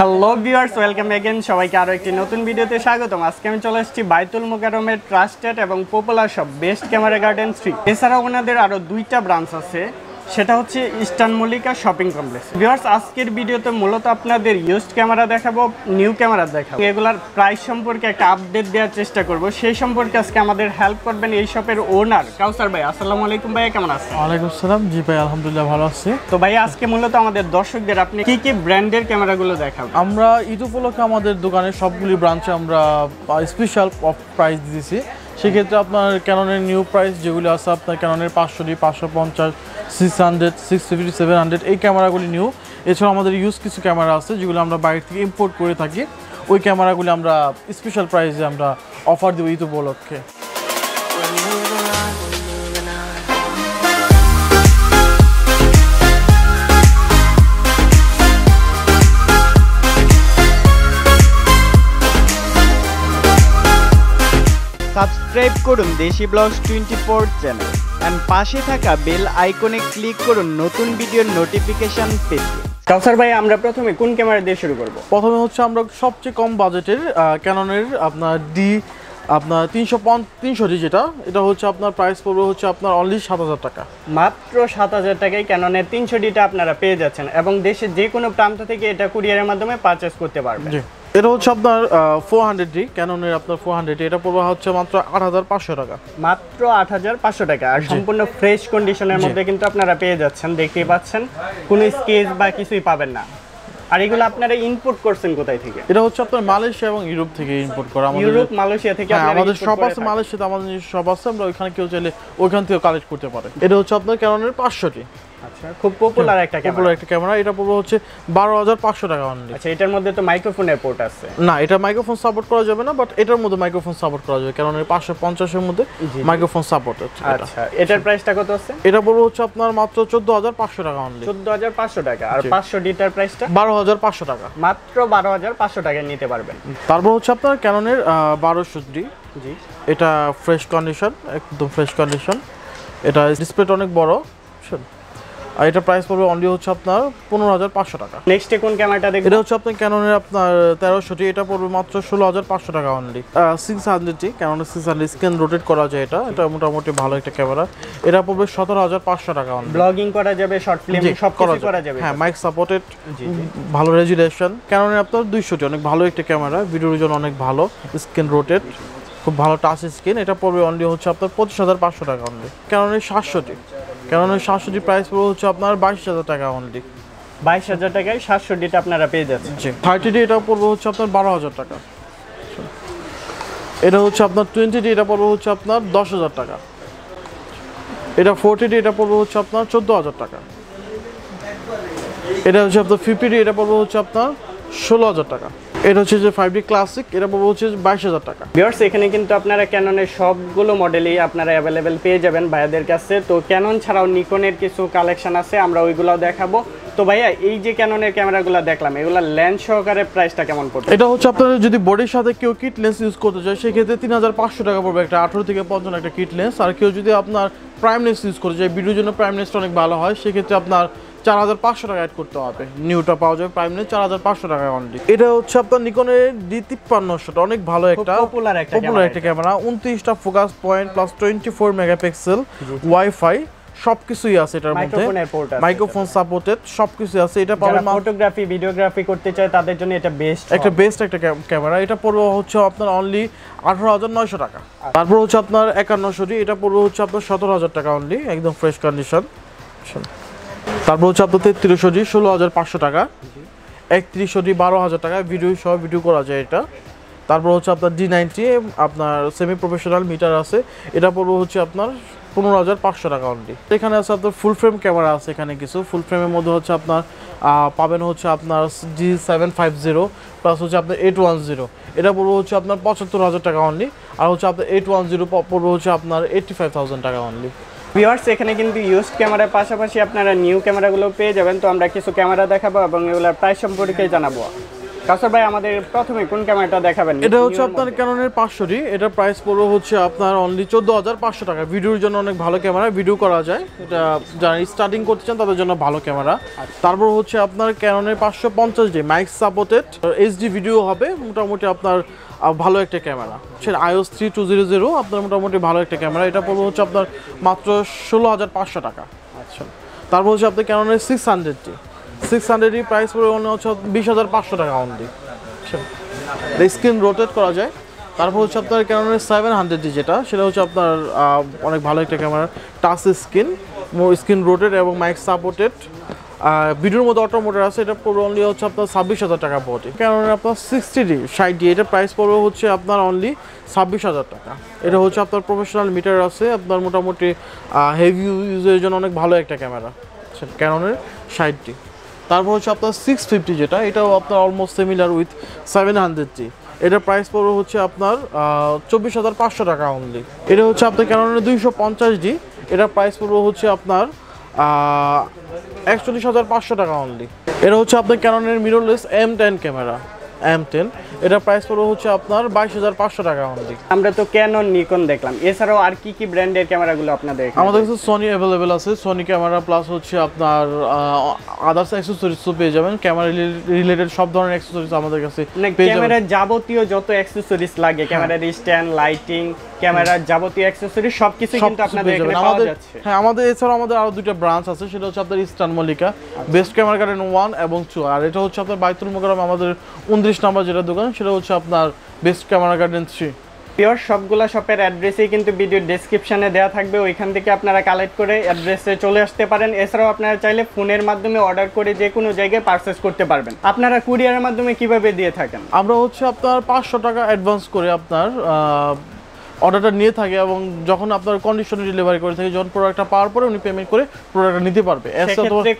Hello viewers welcome again সবাইকে আরও একটি নতুন ভিডিওতে স্বাগতম। আজকে আমি চলে এসেছি বাইতুল মোকারমের ট্রাস্টেড এবং পপুলার সব বেস্ট ক্যামেরা গার্ডেন স্ট্রিট এছাড়াও ওনাদের আরও দুইটা ব্রাঞ্চ আছে। সেটা হচ্ছে eastern Mallika shopping complex. Viewers আজকের ভিডিওতে মূলত আপনাদের ইউজড ক্যামেরা দেখাবো নিউ ক্যামেরা দেখাবো। এগুলার প্রাইস সম্পর্কে একটা আপডেট দেওয়ার চেষ্টা করব। সেই সম্পর্কে আজকে আমাদের হেল্প করবেন এই শপের ওনার কাউসার ভাই। আসসালামু আলাইকুম ভাই কেমন আছেন? ওয়ালাইকুম আসসালাম। জি ভাই আলহামদুলিল্লাহ ভালো আছি। তো ভাই আজকে মূলত আমাদের দর্শকদের আপনি কি কি ব্র্যান্ডের ক্যামেরাগুলো দেখাবেন? আমরা ঈদ উপলক্ষে আমাদের দোকানের সবগুলি ব্রাঞ্চে আমরা স্পেশাল অফ প্রাইস দিয়েছি সেক্ষেত্রে আপনার ক্যাননের নিউ প্রাইস যেগুলো আছে, আপনার ক্যাননের পাঁচশো ডি পাঁচশো পঞ্চাশ six hundred six fifty seven hundred এই ক্যামেরাগুলি নিউ এছাড়াও আমাদের ইউজ কিছু ক্যামেরা আছে যেগুলো আমরা বাইরে থেকে ইম্পোর্ট করে থাকি। ওই ক্যামেরাগুলি আমরা স্পেশাল প্রাইসে আমরা অফার দেবো ইতো উপলক্ষে। সাবস্ক্রাইব করুন Desi blogs twenty four channel and পাশে থাকা বেল আইকনে ক্লিক করুন নতুন ভিডিওর নোটিফিকেশন পেতে। কাউসার ভাই আমরা প্রথমে কোন ক্যামেরা দিয়ে শুরু করব? প্রথমে হচ্ছে আমরা সবচেয়ে কম বাজেটের ক্যাননের আপনার ডি আপনার তিনশো পঞ্চ তিনশো ডি যেটা এটা হচ্ছে আপনার প্রাইস পড়বে হচ্ছে আপনার অনলি সাত হাজার টাকা। মাত্র সাত হাজার টাকায় ক্যাননের তিনশো ডিটা আপনারা পেয়ে যাচ্ছেন এবং দেশের যে কোনো প্রান্ত থেকে এটা কুরিয়ারের মাধ্যমে পারচেস করতে পারবেন। এটা হচ্ছে আপনার ফোর হান্ড্রেড ডি ক্যাননের আপনার ফোর হান্ড্রেড এটা পড়বে হচ্ছে মাত্র আট হাজার পাঁচশো টাকা। মাত্র আট হাজার পাঁচশো টাকা। আর সম্পূর্ণ ফ্রেশ কন্ডিশনের মধ্যে কিন্তু আপনারা পেয়ে যাচ্ছেন। দেখতেই পাচ্ছেন কোনো স্কেচ বা কিছুই পাবেন না। আর এগুলো আপনারা ইনপুট করছেন কোথায় থেকে? এটা হচ্ছে আপনার মালয়েশিয়া এবং ইউরোপ থেকে ইম্পোর্ট করা আমাদের ইউরোপ মালয়েশিয়া থেকে হ্যাঁ আমাদের সব আছে। মালয়েশিয়াতে আমাদের শপ আছে। আমরা ওইখানে কেউ চাইলে ওইখান থেকে কালেক্ট করতে পারে এটা হচ্ছে আপনার ক্যাননের পাঁচশোটি। খুব পপুলার একটা ক্যামেরা পপুলার একটা ক্যামেরা এটা পড়বে হচ্ছে বারো হাজার পাঁচশো টাকা অনলি আচ্ছা এটার মধ্যে তো মাইক্রোফোনের পোর্ট আছে। না এটা মাইক্রোফোন সাপোর্ট করা যাবে না বাট এটার মধ্যে মাইক্রোফোন সাপোর্ট করা যাবে কারণ এর পাঁচশো পঞ্চাশের মধ্যে জি। মাইক্রোফোন সাপোর্ট হচ্ছে আচ্ছা এটার প্রাইসটা কত আছে? এটা পড়বে হচ্ছে আপনার মাত্র চোদ্দ হাজার পাঁচশো টাকা অনলি চোদ্দ হাজার পাঁচশো টাকা আর জি। পাঁচশো ডিটার প্রাইসটা বারো হাজার পাঁচশো টাকা। মাত্র বারো হাজার পাঁচশো টাকায় নিতে পারবেন। তারপর হচ্ছে আপনার ক্যাননের বারোশো ডি জি। এটা ফ্রেশ কন্ডিশন একদম ফ্রেশ কন্ডিশন এটা ডিসপ্লেটা অনেক বড়। বুঝছেন? আর এটা প্রাইস পড়বে অনলি হচ্ছে আপনার পনেরো হাজার পাঁচশো টাকা। নেক্সটে কোন ক্যামেরাটা দেখবেন এটা হচ্ছে আপনার ক্যাননের আপনার তেরোশোটি এটা পড়বে মাত্র ষোলো হাজার পাঁচশো টাকা অনলি সিক্স হান্ড্রেডটি ক্যাননের সিক্স হান্ড্রেড স্ক্যান রোটেট করা যায় এটা। এটা মোটামুটি ভালো একটা ক্যামেরা এটা পড়বে সতেরো হাজার পাঁচশো টাকা অনলি ব্লগিং করা যাবে শর্ট ফিল্ম সব কিছু করা যাবে। হ্যাঁ মাইক সাপোর্টেড জি, ভালো রেজুলেশন ক্যাননের আপনার দুইশোটি অনেক ভালো একটা ক্যামেরা ভিডিওর জন্য অনেক ভালো স্ক্রিন রোটেট খুব ভালো টাচ স্ক্রিন এটা পড়বে অনলি হচ্ছে আপনার পঁচিশ হাজার পাঁচশো টাকা অনলি ক্যাননের সাতশোটি। ক্যাননের সাতশোটি প্রাইস পড়বে হচ্ছে আপনার বাইশ হাজার টাকা অনলি বাইশ হাজার টাকায় সাতশো ডিটা আপনারা পেয়ে যাচ্ছেন। জি থার্টি ডি এটা পড়বে হচ্ছে আপনার বারো হাজার টাকা। এটা হচ্ছে আপনার টোয়েন্টি ডি এটা পড়বে হচ্ছে আপনার দশ হাজার টাকা। এটা ফোরটি ডি এটা পড়বে হচ্ছে আপনার চোদ্দ হাজার টাকা। এটা হচ্ছে আপনার ফিফটি ডি এটা পড়বে হচ্ছে আপনার ষোলো হাজার টাকা। এটা হচ্ছে যে ফাইভ ডি ক্লাসিক এটা পড়বে হচ্ছে বাইশ হাজার টাকা। ভিউয়ার্স এখানে কিন্তু আপনারা ক্যাননের সবগুলো মডেলই আপনারা অ্যাভেলেবেল পেয়ে যাবেন ভাইয়াদের কাছে। তো ক্যানন ছাড়াও নিকনের কিছু কালেকশন আছে আমরা ওইগুলোও দেখাবো। তো ভাইয়া এই যে ক্যাননের ক্যামেরাগুলো দেখলাম এগুলো লেন্স সহকারে প্রাইসটা কেমন পড়বে? এটা হচ্ছে আপনার যদি বডির সাথে কেউ কিট লেন্স ইউজ করতে চায় সেক্ষেত্রে তিন হাজার পাঁচশো টাকা পড়বে একটা আঠারো থেকে পঞ্চান্ন একটা কিট লেন্স আর কেউ যদি আপনার প্রাইম লেন্স ইউজ করতে চায় ভিডিওর জন্য প্রাইম লেন্সটা অনেক ভালো হয় সেক্ষেত্রে আপনার চার হাজার পাঁচশো টাকা অ্যাড করতে হবে। নিউটা পাওয়া যাবে প্রাইম লেন্স চার হাজার পাঁচশো টাকা অনলি এটা হচ্ছে আপনার নিকনের ডি তিপ্পান্নশোটা অনেক ভালো একটা। popular একটা পপুলার একটা ক্যামেরা উনত্রিশটা focus point plus twenty four megapixel wifi সবকিছুই আছে এটার মধ্যে। মাইক্রোফোন সাপোর্টেড সবকিছু আছে এটা পাবেন ফটোগ্রাফি ভিডিওগ্রাফি করতে চায় তাদের জন্য এটা বেস্ট একটা বেস্ট একটা ক্যামেরা এটা পড়বে হচ্ছে আপনার অনলি আঠারো হাজার নয়শো টাকা। তারপর হচ্ছে আপনার একান্নশো ডি এটা পড়বে হচ্ছে আপনার সতেরো হাজার টাকা অনলি একদম ফ্রেশ কন্ডিশন তারপর হচ্ছে আপনার তেত্রিশশো ডি ষোলো হাজার পাঁচশো টাকা। একত্রিশশো বারো হাজার টাকা। ভিডিও সহ ভিডিও করা যায় এটা। তারপর হচ্ছে আপনার ডি নাইনটি আপনার সেমি প্রফেশনাল মিটার আছে। এটা পড়বে হচ্ছে আপনার পনেরো হাজার পাঁচশো টাকা অনলি এখানে আছে আপনার ফুল ফ্রেম ক্যামেরা আছে এখানে কিছু। ফুল ফ্রেমের মধ্যে হচ্ছে আপনার পাবেন হচ্ছে আপনার G seven five zero plus হচ্ছে আপনার এইট ওয়ান জিরো এটা পড়বে হচ্ছে আপনার পঁচাত্তর হাজার টাকা অনলি আর হচ্ছে আপনার এইট ওয়ান জিরো পড়বে হচ্ছে আপনার এইটটি ফাইভ থাউজেন্ড টাকা অনলি ভিউয়ার্স এখানে কিন্তু ইউজড ক্যামেরার পাশাপাশি আপনারা নিউ ক্যামেরাগুলো পেয়ে যাবেন। তো আমরা কিছু ক্যামেরা দেখাবো এবং এগুলোর প্রাইস সম্পর্কে জানাব। কাসর ভাই আমাদের প্রথমে কোন ক্যামেরাটা দেখাবেন? এটা হচ্ছে আপনার? ক্যাননের পাঁচশোটি। এটার প্রাইস পড়বে হচ্ছে আপনার অনলি চোদ্দ হাজার পাঁচশো টাকা। ভিডিওর জন্য অনেক ভালো ক্যামেরা ভিডিও করা যায়। এটা যারা স্টার্টিং করতে চান তাদের জন্য ভালো ক্যামেরা। তারপর হচ্ছে আপনার ক্যাননের পাঁচশো পঞ্চাশ D mic supported HD video হবে মোটামুটি আপনার ভালো একটা ক্যামেরা। সেটা ISO three two zero zero আপনার মোটামুটি ভালো একটা ক্যামেরা। এটা পড়বে হচ্ছে আপনার মাত্র ষোলো হাজার পাঁচশো টাকা। আচ্ছা। তারপর হচ্ছে আপনার ক্যাননের six hundred D six hundred D price পড়বে অন্য হচ্ছে বিশ হাজার পাঁচশো টাকা অনলি স্ক্রিন রোটেট করা যায়। তারপর হচ্ছে আপনার ক্যানোনের সেভেন হান্ড্রেডটি যেটা, সেটা হচ্ছে আপনার অনেক ভালো একটা camera touch screen screen rotate এবং মাইক সাপোর্টেড ভিডিওর মধ্যে অটো মোটর আছে, এটা পড়বে অনলি হচ্ছে আপনার ছাব্বিশ হাজার টাকা পড়ে ক্যানোনের আপনার সিক্সটি ডি ষাট ডি এটা প্রাইস পড়বে হচ্ছে আপনার অনলি ছাব্বিশ হাজার টাকা। এটা হচ্ছে আপনার প্রফেশনাল মিটার আছে, আপনার মোটামুটি হেভি ইউজের জন্য অনেক ভালো একটা ক্যামেরা ক্যানোনের ষাট ডি তারপর হচ্ছে আপনার সিক্স ফিফটি যেটা, এটাও আপনার almost similar with seven hundred G এটার প্রাইস পড়বে হচ্ছে আপনার চব্বিশ হাজার পাঁচশো টাকা অনলি এটা হচ্ছে আপনার ক্যাননের দুইশো পঞ্চাশ ডি এটার প্রাইস পড়বে হচ্ছে আপনার একচল্লিশ হাজার পাঁচশো টাকা অনলি এটা হচ্ছে আপনার ক্যাননের mirrorless M ten camera M ten এটার প্রাইস পড়বে হচ্ছে আপনার বাইশ হাজার পাঁচশো টাকা অনলি আমরা তো ক্যানন নিকন দেখলাম। এছাড়াও আর কি কি ব্র্যান্ডের ক্যামেরাগুলো আপনাদের আমাদের কাছে সোনি অ্যাভেলেবেল আছে। সোনি ক্যামেরা প্লাস হচ্ছে আপনার আদার্স অ্যাক্সেসরিজও পেয়ে যাবেন। ক্যামেরা রিলেটেড সব ধরনের অ্যাক্সেসরিজ আমাদের কাছে ক্যামেরার যাবতীয় যত অ্যাক্সেসরিজ লাগে ক্যামেরার স্ট্যান্ড লাইটিং ক্যামেরার যাবতীয় অ্যাক্সেসরিজ সবকিছু কিন্তু আপনাদের এখানে পাওয়া যাচ্ছে। হ্যাঁ আমাদের এছাড়াও আমাদের আরও দুইটা ব্রাঞ্চ আছে সেটা হচ্ছে আপনার eastern Mallika. Best camera garden one এবং টু আর এটা হচ্ছে আপনার বাইতুল মোকারম আমাদের উনত্রিশ নাম্বার যেটা দোকান সেটা হচ্ছে আপনার best camera garden three pure সবগুলা শপের অ্যাড্রেসেই কিন্তু ভিডিও ডেসক্রিপশনে দেওয়া থাকবে ওইখান থেকে আপনারা কালেক্ট করে অ্যাড্রেসে চলে আসতে পারেন। এছাড়াও আপনারা চাইলে ফোনের মাধ্যমে অর্ডার করে যে কোনো জায়গায় পারচেস করতে পারবেন। আপনারা কুরিয়ারের মাধ্যমে কীভাবে দিয়ে থাকেন? আমরা হচ্ছে আপনার পাঁচশো টাকা অ্যাডভান্স করে আপনার অর্ডারটা নিয়ে থাকে এবং যখন আপনার কন্ডিশনে ডেলিভারি করে থাকে যখন প্রোডাক্টটা পাওয়ার পরে উনি পেমেন্ট করে প্রোডাক্টটা নিতে পারবে।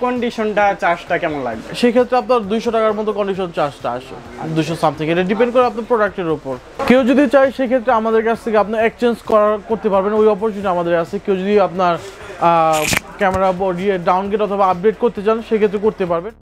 কন্ডিশনটা চার্জটা কেমন লাগবে? সেক্ষেত্রে আপনার দুইশো টাকার মতো কন্ডিশন চার্জটা আসে। দুশো সামথিং এটা ডিপেন্ড করে আপনার প্রোডাক্টের উপর। কেউ যদি চায় সেক্ষেত্রে আমাদের কাছ থেকে আপনি এক্সচেঞ্জ করার করতে পারবেন। ওই অপরচুনিটি আমাদের আছে। কেউ যদি আপনার ক্যামেরা বডি ডাউনগ্রেড অথবা আপডেট করতে চান সেক্ষেত্রে করতে পারবেন।